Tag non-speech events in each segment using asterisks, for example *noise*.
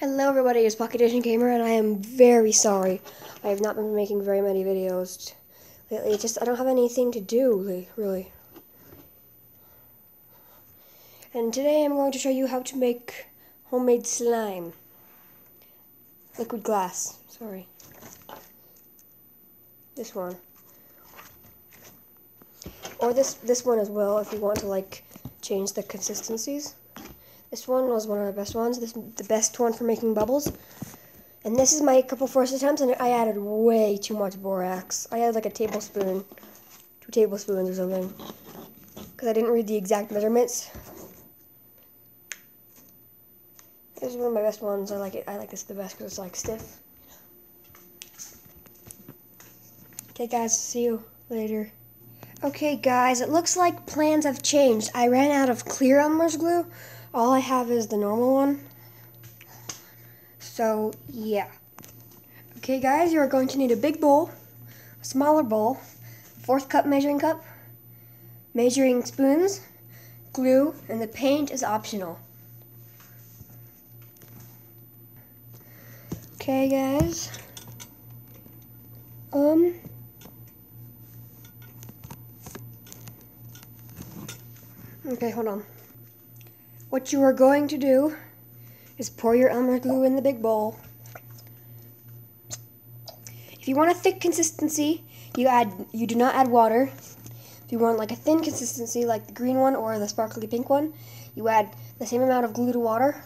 Hello everybody, it's Pocket Edition Gamer and I am very sorry. I have not been making very many videos lately. It's just I don't have anything to do, really. And today I'm going to show you how to make homemade slime. Liquid glass, sorry. This one. Or this, this one as well if you want to like change the consistencies. This one was one of the best ones. This the best one for making bubbles. And this is my couple first attempts, and I added way too much borax. I had like a tablespoon, two tablespoons or something, because I didn't read the exact measurements. This is one of my best ones. I like it. I like this the best because it's like stiff. Okay, guys. See you later. Okay, guys. It looks like plans have changed. I ran out of clear Elmer's glue. All I have is the normal one. So, yeah. Okay, guys, you are going to need a big bowl, a smaller bowl, fourth cup measuring cup, measuring spoons, glue, and the paint is optional. Okay, guys. Um... Okay, hold on. What you are going to do is pour your Elmer's glue in the big bowl. If you want a thick consistency, you add you do not add water. If you want like a thin consistency like the green one or the sparkly pink one, you add the same amount of glue to water.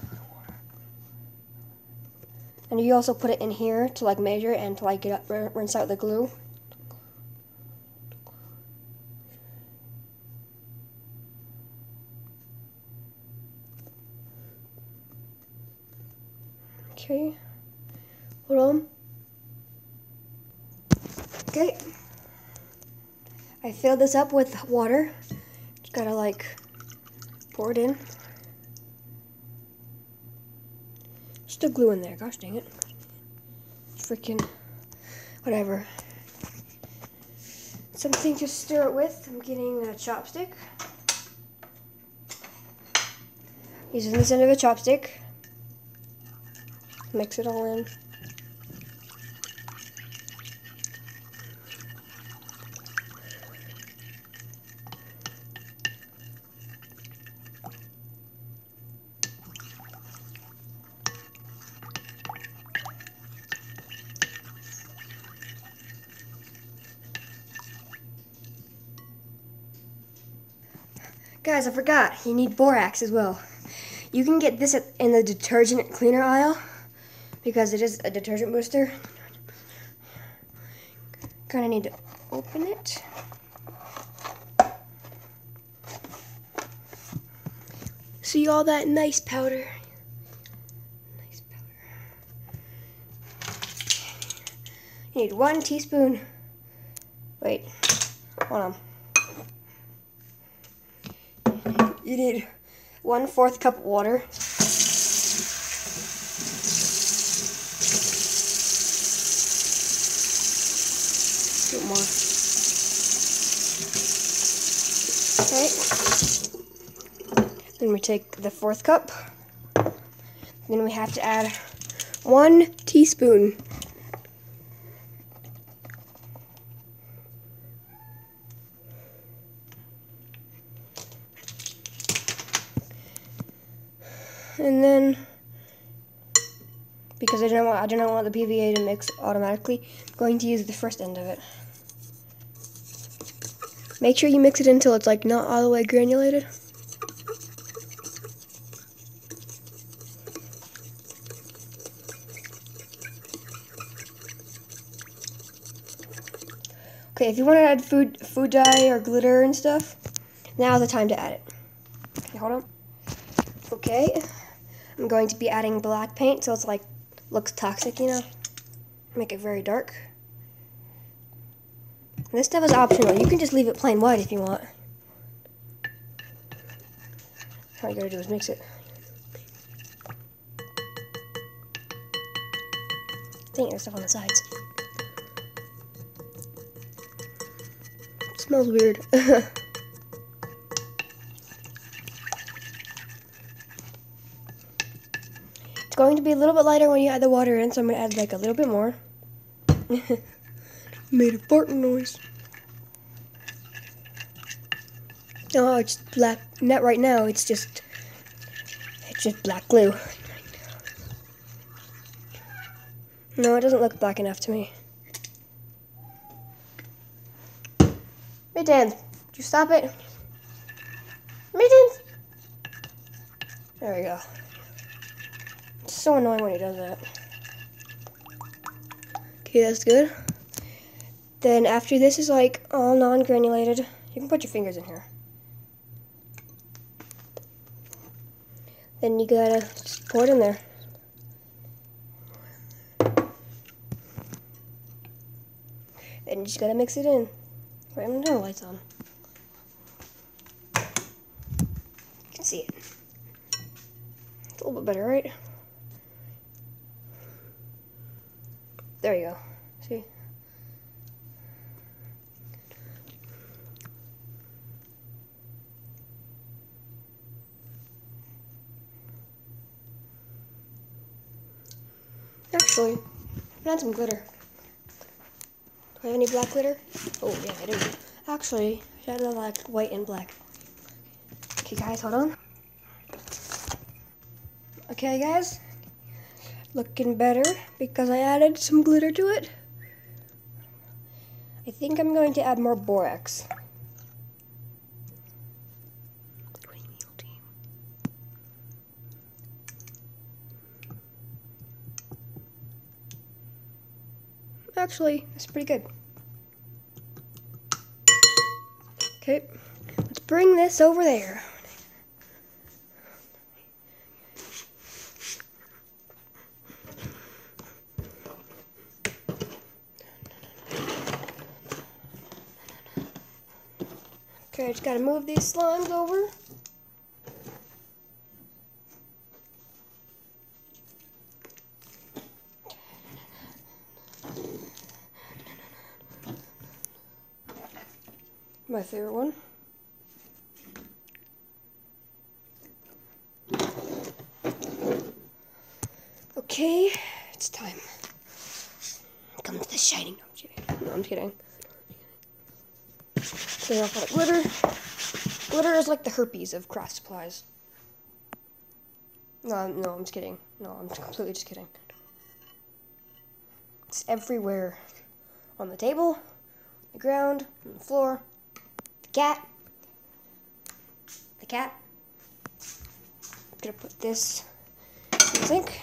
And you also put it in here to like measure and to like get up, rinse out the glue. Okay. Hold on. Okay. I filled this up with water. Just gotta like pour it in. Still glue in there. Gosh dang it. Freaking whatever. Something to stir it with. I'm getting a chopstick. Using this end of a chopstick mix it all in. Guys, I forgot. You need borax as well. You can get this in the detergent cleaner aisle because it is a detergent booster. Kind of need to open it. See all that nice powder? Nice powder. You need one teaspoon. Wait, hold on. You need one fourth cup of water. Bit more. Okay. Then we take the fourth cup. Then we have to add one teaspoon. And then because I do not want the PVA to mix automatically, I'm going to use the first end of it. Make sure you mix it until it's like not all the way granulated. Okay, if you want to add food food dye or glitter and stuff, now's the time to add it. Okay, hold on. Okay, I'm going to be adding black paint so it's like looks toxic, you know. Make it very dark. This stuff is optional. You can just leave it plain white if you want. All you gotta do is mix it. I think there's stuff on the sides. It smells weird. *laughs* going to be a little bit lighter when you add the water in, so I'm going to add like a little bit more. *laughs* Made a farting noise. Oh, it's black. Not right now. It's just, it's just black glue. No, it doesn't look black enough to me. Mittens, did you stop it? Mittens! There we go. It's so annoying when he does that. Okay, that's good. Then after this is like all non-granulated, you can put your fingers in here. Then you gotta pour it in there. Then you just gotta mix it in. Wait, I'm gonna turn the lights on. You can see it. It's a little bit better, right? There you go. See? Actually, I add some glitter. Do I have any black glitter? Oh, yeah, I do. Actually, I should add like white and black. Okay, guys, hold on. Okay, guys. Looking better because I added some glitter to it. I think I'm going to add more borax. Actually, it's pretty good. Okay, let's bring this over there. Okay, I just gotta move these slimes over. My favorite one. Okay, it's time. Come to the shining. No, I'm kidding. No, I'm kidding. Clear off the glitter. Glitter is like the herpes of craft supplies. No, no, I'm just kidding. No, I'm completely just kidding. It's everywhere. On the table, the ground, on the floor, the cat. The cat. I'm gonna put this in the sink.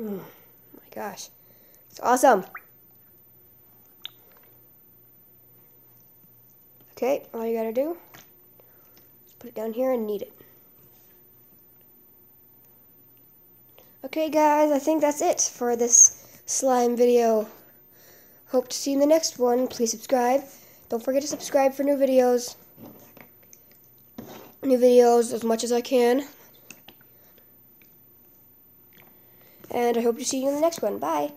Mm, my gosh. It's awesome. Okay, all you gotta do is put it down here and knead it. Okay guys, I think that's it for this slime video. Hope to see you in the next one. Please subscribe. Don't forget to subscribe for new videos. New videos as much as I can. And I hope to see you in the next one. Bye.